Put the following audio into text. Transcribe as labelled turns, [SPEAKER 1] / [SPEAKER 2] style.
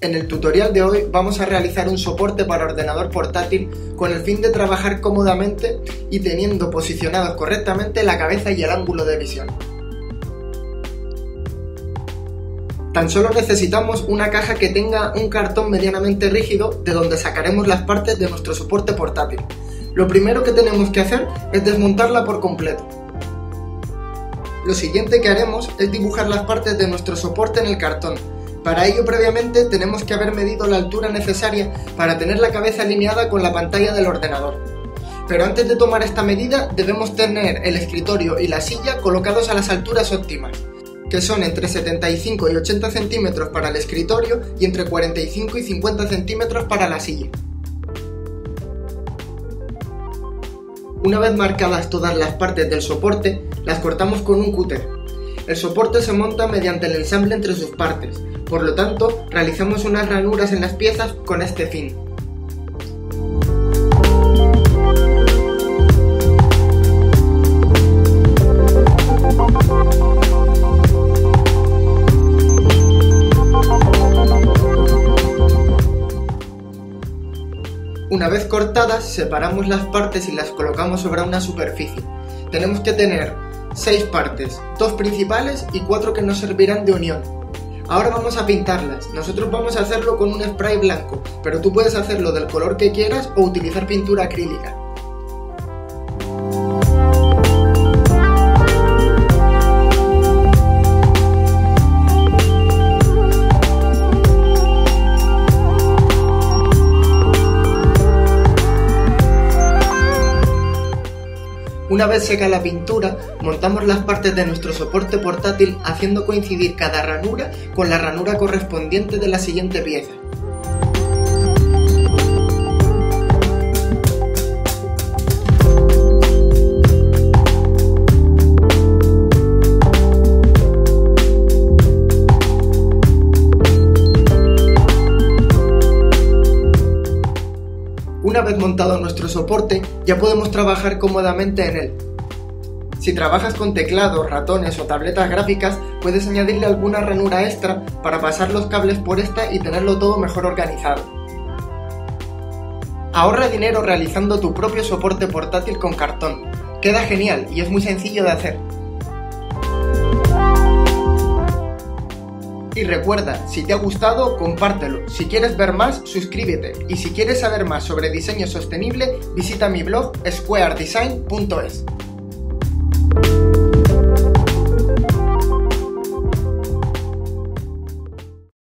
[SPEAKER 1] En el tutorial de hoy vamos a realizar un soporte para ordenador portátil con el fin de trabajar cómodamente y teniendo posicionados correctamente la cabeza y el ángulo de visión. Tan solo necesitamos una caja que tenga un cartón medianamente rígido de donde sacaremos las partes de nuestro soporte portátil. Lo primero que tenemos que hacer es desmontarla por completo. Lo siguiente que haremos es dibujar las partes de nuestro soporte en el cartón, para ello previamente tenemos que haber medido la altura necesaria para tener la cabeza alineada con la pantalla del ordenador. Pero antes de tomar esta medida debemos tener el escritorio y la silla colocados a las alturas óptimas, que son entre 75 y 80 centímetros para el escritorio y entre 45 y 50 centímetros para la silla. Una vez marcadas todas las partes del soporte, las cortamos con un cúter. El soporte se monta mediante el ensamble entre sus partes, por lo tanto, realizamos unas ranuras en las piezas con este fin. Una vez cortadas, separamos las partes y las colocamos sobre una superficie. Tenemos que tener 6 partes, 2 principales y 4 que nos servirán de unión. Ahora vamos a pintarlas. Nosotros vamos a hacerlo con un spray blanco, pero tú puedes hacerlo del color que quieras o utilizar pintura acrílica. Una vez seca la pintura, montamos las partes de nuestro soporte portátil haciendo coincidir cada ranura con la ranura correspondiente de la siguiente pieza. Montado nuestro soporte, ya podemos trabajar cómodamente en él. Si trabajas con teclados, ratones o tabletas gráficas, puedes añadirle alguna ranura extra para pasar los cables por esta y tenerlo todo mejor organizado. Ahorra dinero realizando tu propio soporte portátil con cartón. Queda genial y es muy sencillo de hacer. Y recuerda, si te ha gustado, compártelo. Si quieres ver más, suscríbete. Y si quieres saber más sobre diseño sostenible, visita mi blog squaredesign.es.